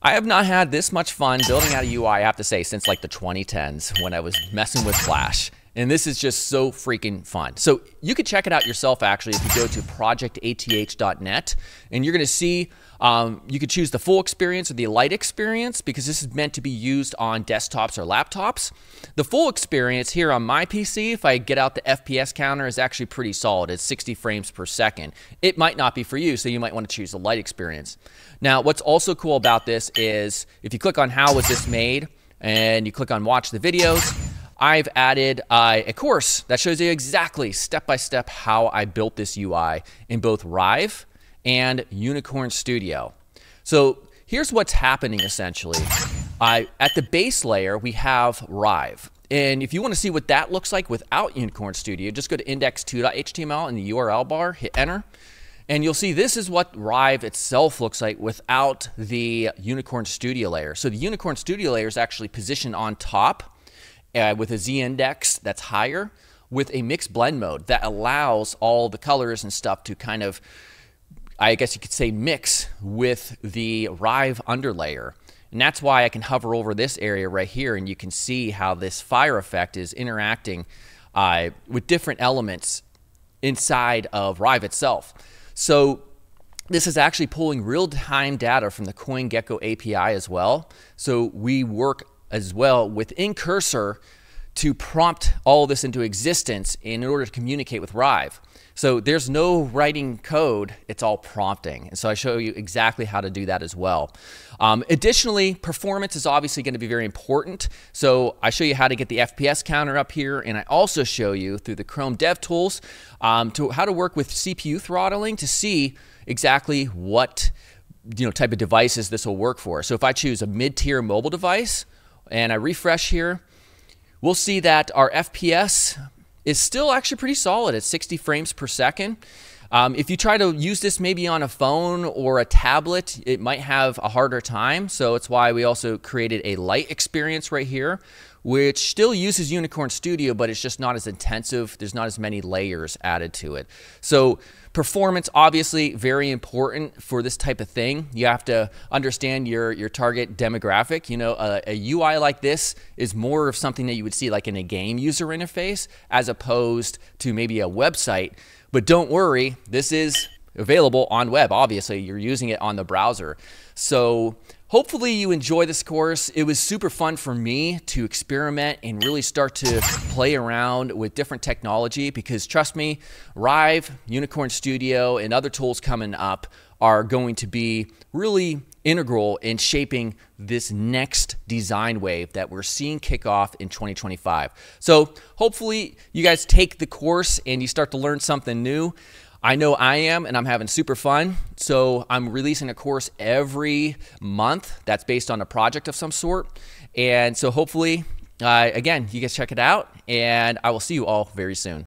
I have not had this much fun building out a UI, I have to say, since like the 2010s when I was messing with Flash. And this is just so freaking fun. So you could check it out yourself actually if you go to projectath.net and you're going to see um, you could choose the full experience or the light experience because this is meant to be used on desktops or laptops. The full experience here on my PC, if I get out the FPS counter, is actually pretty solid. It's 60 frames per second. It might not be for you, so you might want to choose the light experience. Now, what's also cool about this is if you click on how was this made and you click on watch the videos, I've added uh, a course that shows you exactly step by step how I built this UI in both Rive and Unicorn Studio. So here's what's happening essentially. I, at the base layer, we have Rive. And if you want to see what that looks like without Unicorn Studio, just go to index2.html in the URL bar, hit enter, and you'll see this is what Rive itself looks like without the Unicorn Studio layer. So the Unicorn Studio layer is actually positioned on top uh, with a Z index that's higher with a mixed blend mode that allows all the colors and stuff to kind of, I guess you could say, mix with the Rive underlayer. And that's why I can hover over this area right here and you can see how this fire effect is interacting uh, with different elements inside of Rive itself. So this is actually pulling real-time data from the CoinGecko API as well. So we work as well within Cursor to prompt all this into existence in order to communicate with Rive. So there's no writing code, it's all prompting. And so I show you exactly how to do that as well. Um, additionally, performance is obviously going to be very important. So I show you how to get the FPS counter up here, and I also show you through the Chrome DevTools um, to how to work with CPU throttling to see exactly what you know type of devices this will work for. So if I choose a mid-tier mobile device, and I refresh here, we'll see that our FPS is still actually pretty solid at 60 frames per second. Um, if you try to use this maybe on a phone or a tablet, it might have a harder time. So it's why we also created a light experience right here, which still uses Unicorn Studio, but it's just not as intensive. There's not as many layers added to it. So performance, obviously, very important for this type of thing. You have to understand your, your target demographic. You know, uh, a, a UI like this is more of something that you would see like in a game user interface as opposed to maybe a website. But don't worry, this is available on web. Obviously, you're using it on the browser. So hopefully you enjoy this course. It was super fun for me to experiment and really start to play around with different technology because trust me, Rive, Unicorn Studio, and other tools coming up are going to be really integral in shaping this next design wave that we're seeing kick off in 2025. So hopefully you guys take the course and you start to learn something new. I know I am, and I'm having super fun. So I'm releasing a course every month that's based on a project of some sort. And so hopefully, uh, again, you guys check it out, and I will see you all very soon.